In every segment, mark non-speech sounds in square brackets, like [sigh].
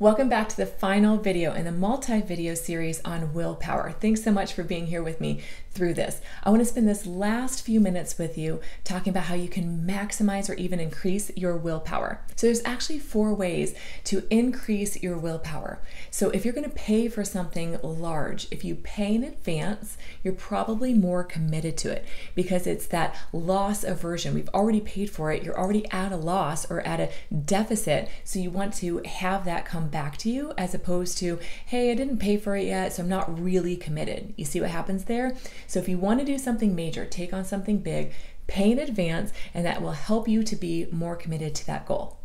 Welcome back to the final video in the multi video series on willpower. Thanks so much for being here with me through this. I want to spend this last few minutes with you talking about how you can maximize or even increase your willpower. So, there's actually four ways to increase your willpower. So, if you're going to pay for something large, if you pay in advance, you're probably more committed to it because it's that loss aversion. We've already paid for it, you're already at a loss or at a deficit. So, you want to have that come back to you as opposed to, hey, I didn't pay for it yet, so I'm not really committed. You see what happens there? So if you want to do something major, take on something big, pay in advance, and that will help you to be more committed to that goal.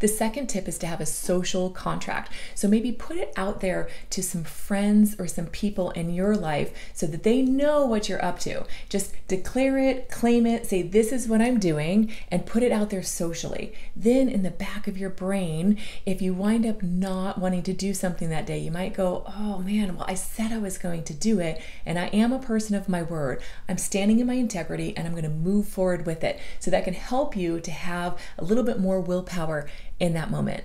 The second tip is to have a social contract. So maybe put it out there to some friends or some people in your life so that they know what you're up to. Just declare it, claim it, say, This is what I'm doing, and put it out there socially. Then, in the back of your brain, if you wind up not wanting to do something that day, you might go, Oh man, well, I said I was going to do it, and I am a person of my word. I'm standing in my integrity and I'm going to move forward with it. So that can help you to have a little bit more willpower in that moment.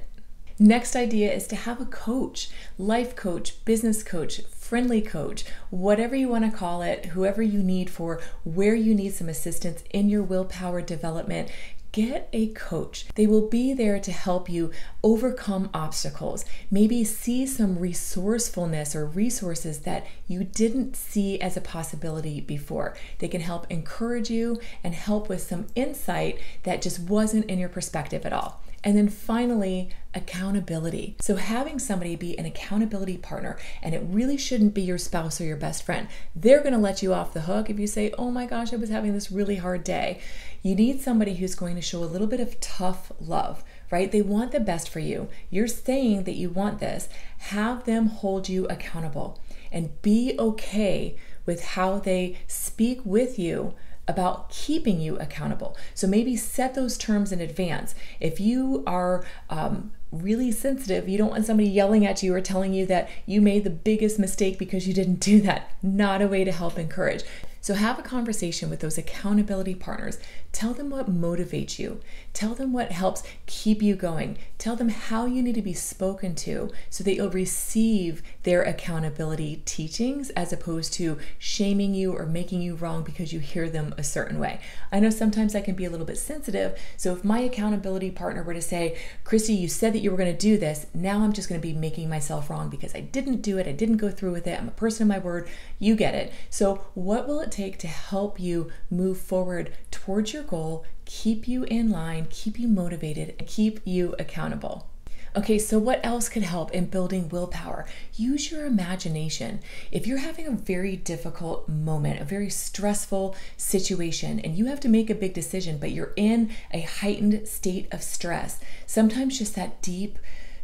Next idea is to have a coach, life coach, business coach, friendly coach, whatever you want to call it, whoever you need for where you need some assistance in your willpower development. Get a coach. They will be there to help you overcome obstacles. Maybe see some resourcefulness or resources that you didn't see as a possibility before. They can help encourage you and help with some insight that just wasn't in your perspective at all. And then finally, accountability. So, having somebody be an accountability partner, and it really shouldn't be your spouse or your best friend. They're going to let you off the hook if you say, Oh my gosh, I was having this really hard day. You need somebody who's going to show a little bit of tough love, right? They want the best for you. You're saying that you want this. Have them hold you accountable and be okay with how they speak with you about keeping you accountable. So maybe set those terms in advance. If you are um, really sensitive, you don't want somebody yelling at you or telling you that you made the biggest mistake because you didn't do that. Not a way to help encourage. So have a conversation with those accountability partners. Tell them what motivates you. Tell them what helps keep you going. Tell them how you need to be spoken to so that you'll receive their accountability teachings as opposed to shaming you or making you wrong because you hear them a certain way. I know sometimes I can be a little bit sensitive. So if my accountability partner were to say, Kristi, you said that you were going to do this, now I'm just going to be making myself wrong because I didn't do it. I didn't go through with it. I'm a person of my word. You get it. So what will it take to help you move forward towards your goal, keep you in line, keep you motivated, and keep you accountable. Okay, so what else could help in building willpower? Use your imagination. If you're having a very difficult moment, a very stressful situation, and you have to make a big decision, but you're in a heightened state of stress, sometimes just that deep,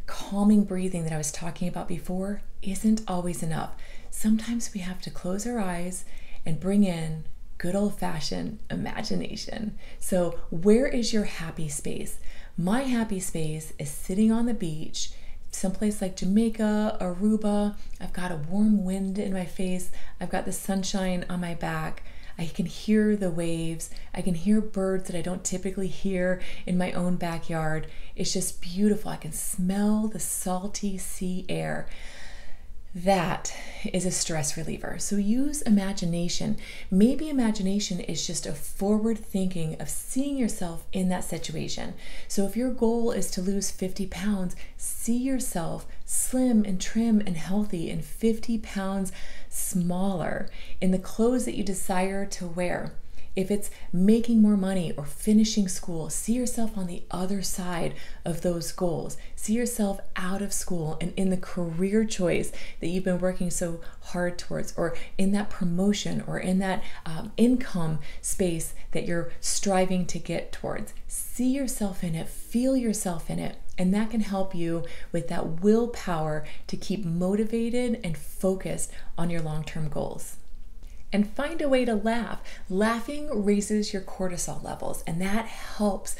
calming breathing that I was talking about before isn't always enough. Sometimes we have to close our eyes and bring in good old fashioned imagination. So, where is your happy space? My happy space is sitting on the beach, someplace like Jamaica, Aruba. I've got a warm wind in my face, I've got the sunshine on my back. I can hear the waves. I can hear birds that I don't typically hear in my own backyard. It's just beautiful. I can smell the salty sea air. That is a stress reliever. So use imagination. Maybe imagination is just a forward thinking of seeing yourself in that situation. So if your goal is to lose 50 pounds, see yourself slim and trim and healthy and 50 pounds smaller in the clothes that you desire to wear if it's making more money or finishing school, see yourself on the other side of those goals. See yourself out of school and in the career choice that you've been working so hard towards, or in that promotion or in that um, income space that you're striving to get towards. See yourself in it, feel yourself in it. And that can help you with that willpower to keep motivated and focused on your long term goals and find a way to laugh. Laughing raises your cortisol levels, and that helps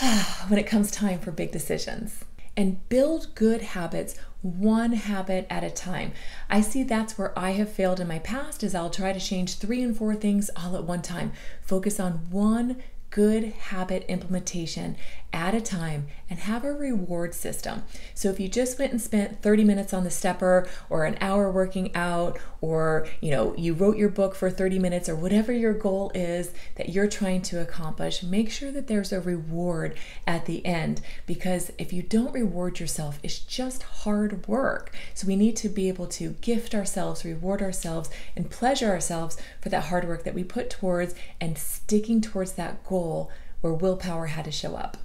[sighs] when it comes time for big decisions. And build good habits one habit at a time. I see that's where I have failed in my past is I'll try to change 3 and 4 things all at one time. Focus on one good habit implementation at a time and have a reward system. So if you just went and spent 30 minutes on the stepper or an hour working out or you know you wrote your book for 30 minutes or whatever your goal is that you're trying to accomplish, make sure that there's a reward at the end because if you don't reward yourself, it's just hard work. So we need to be able to gift ourselves, reward ourselves and pleasure ourselves for that hard work that we put towards and sticking towards that goal where willpower had to show up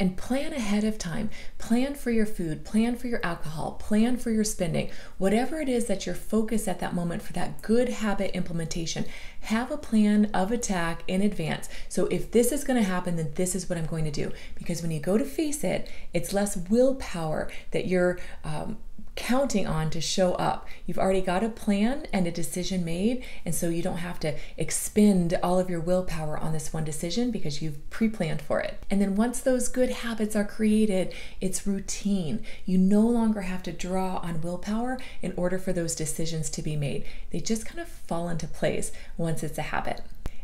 and plan ahead of time. Plan for your food, plan for your alcohol, plan for your spending. Whatever it is that your focus at that moment for that good habit implementation, have a plan of attack in advance. So if this is going to happen, then this is what I'm going to do. Because when you go to face it, it's less willpower that you're um, counting on to show up. You've already got a plan and a decision made, and so you don't have to expend all of your willpower on this one decision because you've pre planned for it. And then once those good habits are created, it's routine. You no longer have to draw on willpower in order for those decisions to be made, they just kind of fall into place once it's a habit.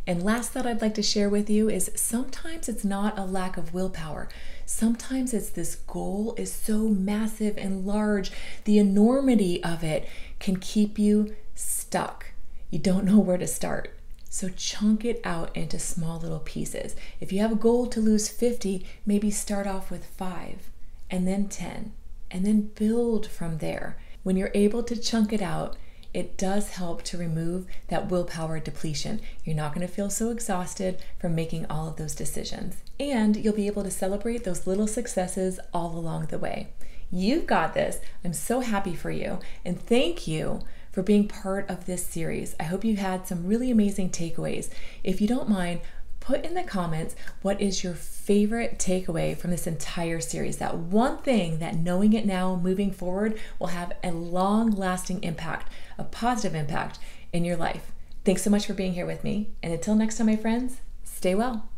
And last thought I'd like to share with you is sometimes it's not a lack of willpower. Sometimes it's this goal is so massive and large, the enormity of it can keep you stuck. You don't know where to start. So chunk it out into small little pieces. If you have a goal to lose 50, maybe start off with 5 and then 10 and then build from there. When you're able to chunk it out, it does help to remove that willpower depletion. You're not going to feel so exhausted from making all of those decisions. And you'll be able to celebrate those little successes all along the way. You've got this. I'm so happy for you. And thank you for being part of this series. I hope you had some really amazing takeaways. If you don't mind, put in the comments what is your favorite takeaway from this entire series. That one thing that knowing it now, moving forward, will have a long lasting impact, a positive impact in your life. Thanks so much for being here with me. And until next time, my friends, stay well.